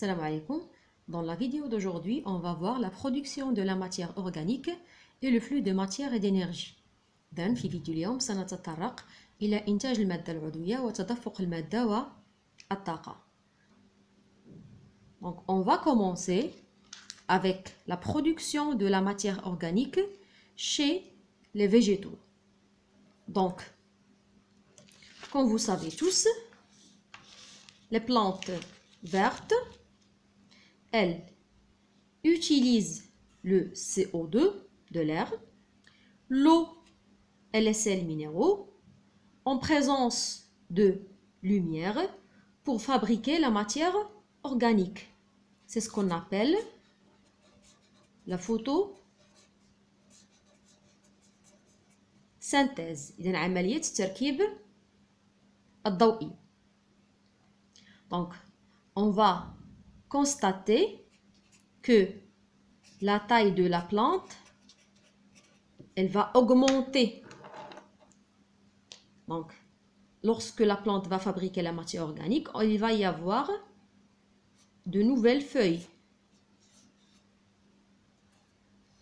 Salam alaikum. Dans la vidéo d'aujourd'hui, on va voir la production de la matière organique et le flux de matière et d'énergie. إذن في فيديو اليوم سنتطرق إلى إنتاج المادة العضوية وتدفق المادة والطاقة. Donc, on va commencer avec la production de la matière organique chez les végétaux. Donc, comme vous savez tous, les plantes vertes, elles utilisent le CO2 de l'air, l'eau et les sels minéraux en présence de lumière pour fabriquer la matière organique. C'est ce qu'on appelle la photosynthèse. إذا عملية التركيب الضوئي. Donc, on va constater que la taille de la plante, elle va augmenter. Donc, lorsque la plante va fabriquer la matière organique, il va y avoir de nouvelles feuilles,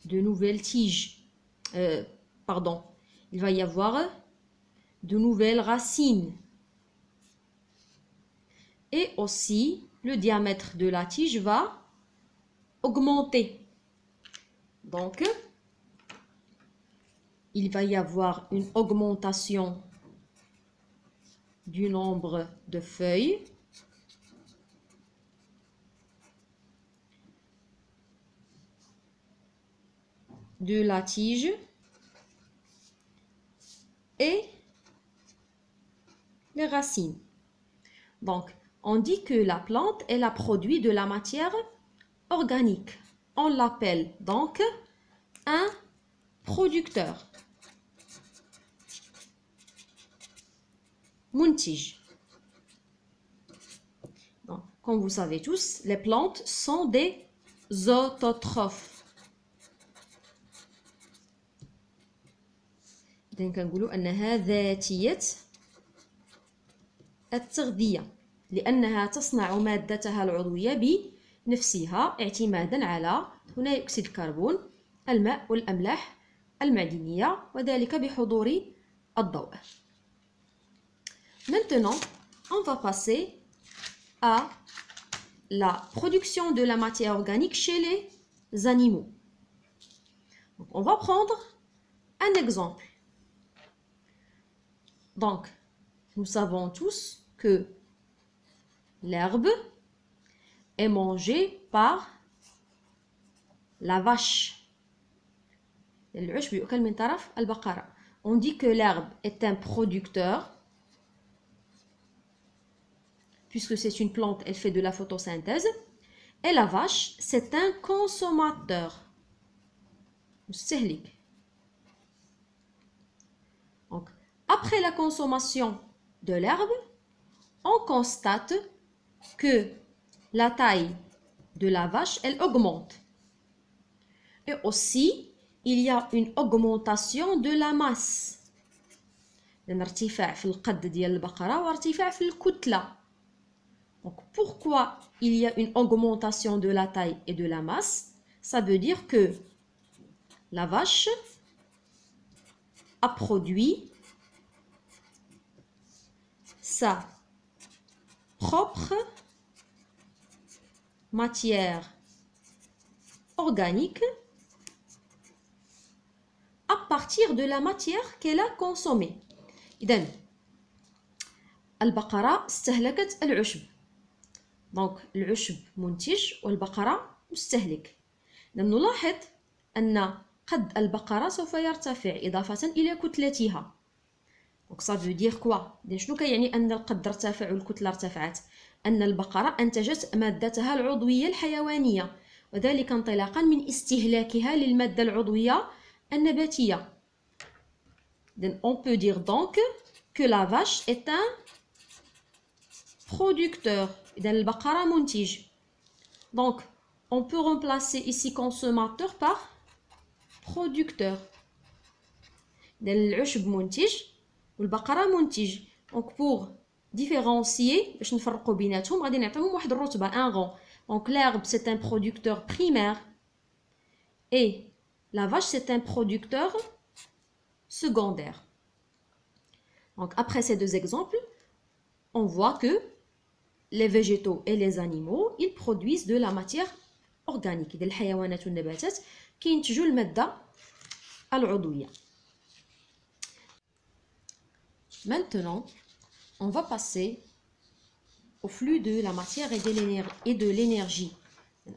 de nouvelles tiges, euh, pardon, il va y avoir de nouvelles racines. Et aussi, le diamètre de la tige va augmenter. Donc, il va y avoir une augmentation du nombre de feuilles. de la tige et les racines. Donc, on dit que la plante, est la produit de la matière organique. On l'appelle donc un producteur. Comme vous savez tous, les plantes sont des autotrophes. لأنها تصنع مادتها العضوية بنفسها اعتمادا على ثنائي أكسيد الكربون الماء والأملاح المعدنية وذلك بحضور الضوء Maintenant, on va passer à la production de la matière organique chez les animaux. Donc, on va prendre un exemple. Donc, nous savons tous que l'herbe est mangée par la vache. On dit que l'herbe est un producteur, puisque c'est une plante, elle fait de la photosynthèse. Et la vache, c'est un consommateur. Donc, après la consommation de l'herbe, on constate que la taille de la vache, elle augmente. Et aussi, il y a une augmentation de la masse. Donc pourquoi il y a une augmentation de la taille et de la masse? Ça veut dire que la vache a produit sa propre matière organique à partir de la matière qu'elle a consommée. إذن البقرة استهلكت العشب دونك العشب منتج والبقرة مستهلك نلاحظ أن قد البقرة سوف يرتفع إضافة إلى كتلتها دونك ça veut dire quoi? شنو كيعني أن القد ارتفع والكتلة ارتفعت؟ أن البقرة أنتجت مادتها العضوية الحيوانية وذلك انطلاقا من استهلاكها للمادة العضوية النباتية. On peut dire donc que la vache est un producteur. إذا البقرة منتج. Donc on peut remplacer ici consommateur par producteur. إذا العشب منتج. والبقرة منتج donc pour différencier باش نفرقوا بيناتهم غادي نعطيهم واحد الرتبه ان rang donc l'herbe c'est un producteur primaire et la vache c'est un producteur secondaire donc après ces deux exemples on voit que les végétaux et les animaux ils produisent de la matière organique ديال الحيوانات والنباتات كينتجوا الماده العضويه Maintenant, on va passer au flux de la matière et de l'énergie.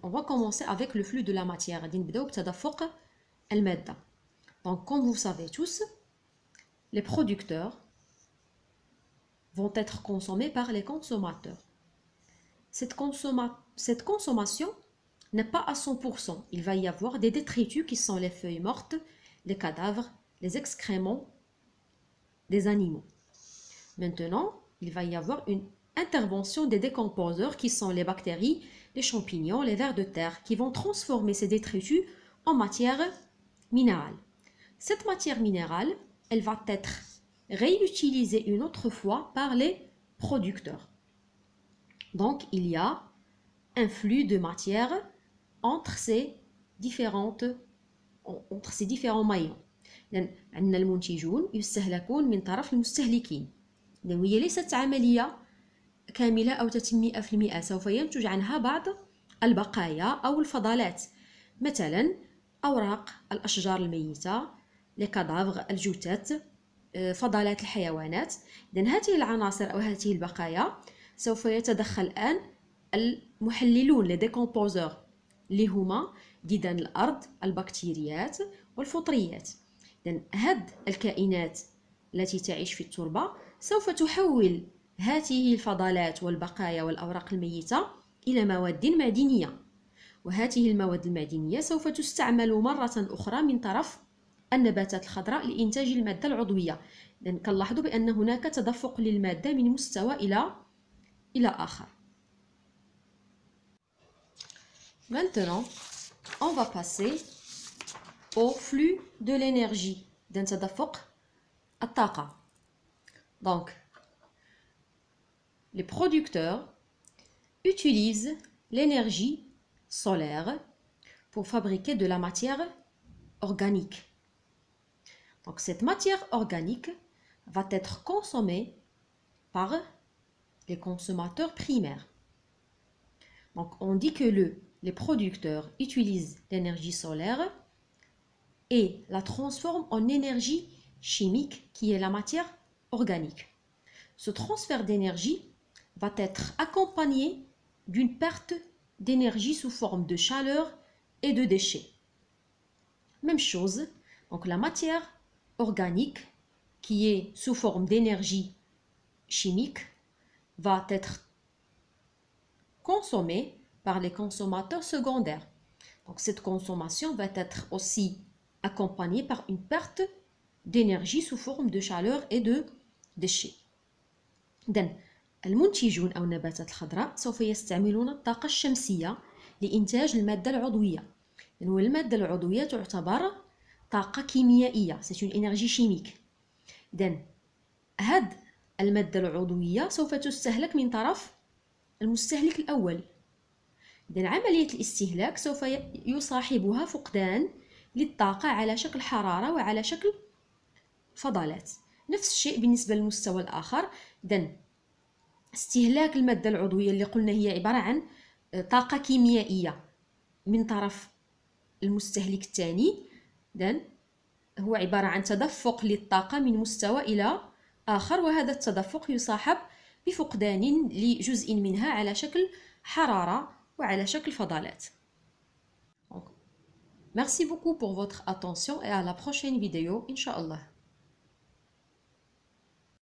On va commencer avec le flux de la matière. Donc, comme vous savez tous, les producteurs vont être consommés par les consommateurs. Cette, cette consommation n'est pas à 100%. Il va y avoir des détritus qui sont les feuilles mortes, les cadavres, les excréments animaux. Maintenant, il va y avoir une intervention des décomposeurs qui sont les bactéries, les champignons, les vers de terre qui vont transformer ces détritus en matière minérale. Cette matière minérale, elle va être réutilisée une autre fois par les producteurs. Donc, il y a un flux de matière entre ces différentes entre ces différents maillons. إذن هي ليست عملية كاملة أو تتم مئة في المئة سوف ينتج عنها بعض البقايا أو الفضلات. مثلا أوراق الأشجار الميتة لكادافغ الجثث آه، فضلات الحيوانات. إذن هذه العناصر أو هذه البقايا سوف يتدخل الآن المحللون لي ديكومبوزور اللي هما ديدان الأرض البكتيريات والفطريات. إذن هاد الكائنات التي تعيش في التربة سوف تحول هذه الفضلات والبقايا والأوراق الميتة إلى مواد معدنية وهذه المواد المعدنية سوف تستعمل مرة أخرى من طرف النباتات الخضراء لإنتاج المادة العضوية. إذن كنلاحظوا بأن هناك تدفق للمادة من مستوى إلى إلى آخر. Maintenant, on va passer au flux de l'énergie donc les producteurs utilisent l'énergie solaire pour fabriquer de la matière organique donc cette matière organique va être consommée par les consommateurs primaires. Donc on dit que les producteurs utilisent l'énergie solaire et la transforment en énergie chimique qui est la matière organique. Ce transfert d'énergie va être accompagné d'une perte d'énergie sous forme de chaleur et de déchets. Même chose, donc la matière organique qui est sous forme d'énergie chimique va être consommée par les consommateurs secondaires. Donc cette consommation va être aussi accompagnée par une perte d'énergie sous forme de chaleur et de déchets. إذن المنتجون أو النباتات الخضراء سوف يستعملون الطاقة الشمسية لإنتاج المادة العضوية والمادة العضوية تعتبر طاقة كيميائية سيت اون انرجي شيميك إذن هاد المادة العضوية سوف تستهلك من طرف المستهلك الأول إذن عملية الاستهلاك سوف يصاحبها فقدان للطاقة على شكل حرارة وعلى شكل فضلات. نفس الشيء بالنسبة للمستوى الآخر. إذا استهلاك المادة العضوية اللي قلنا هي عبارة عن طاقة كيميائية من طرف المستهلك الثاني. إذا هو عبارة عن تدفق للطاقة من مستوى إلى آخر وهذا التدفق يصاحب بفقدان لجزء منها على شكل حرارة وعلى شكل فضلات. Merci beaucoup pour votre attention et à la prochaine vidéo, Inch'Allah.